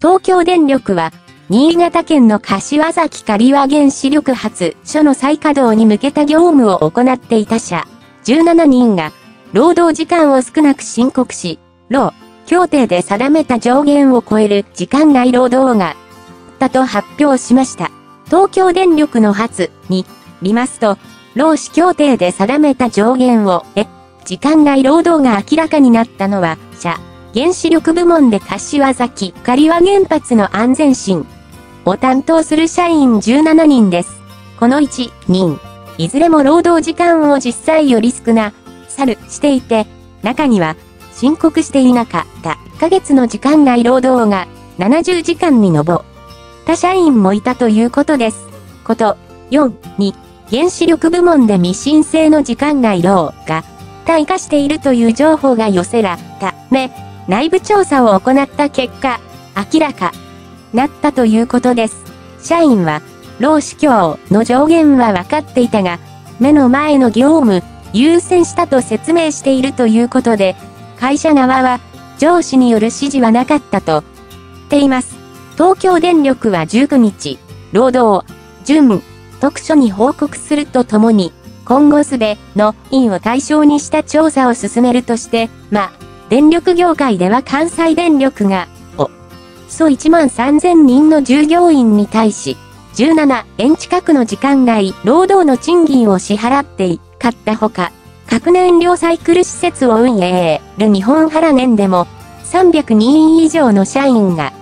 東京電力は、新潟県の柏崎刈羽原子力発所の再稼働に向けた業務を行っていた社17人が、労働時間を少なく申告し、労協定で定めた上限を超える時間外労働が、だと発表しました。東京電力の発に、見ますと、労使協定で定めた上限を、え、時間外労働が明らかになったのは、社、原子力部門で柏崎刈羽原発の安全審を担当する社員17人です。この1人、いずれも労働時間を実際より少な、去るしていて、中には、申告していなかった1ヶ月の時間外労働が70時間に上った社員もいたということです。こと、4、2、原子力部門で未申請の時間外労が退化しているという情報が寄せられため、内部調査を行った結果、明らかなったということです。社員は、労使協の上限は分かっていたが、目の前の業務、優先したと説明しているということで、会社側は、上司による指示はなかったと、言っています。東京電力は19日、労働、準、特書に報告するとともに、今後すべの委員を対象にした調査を進めるとして、ま、電力業界では関西電力がおそ1万3000人の従業員に対し、17円近くの時間外、労働の賃金を支払って買ったほか、核燃料サイクル施設を運営る日本原燃でも、302人以上の社員が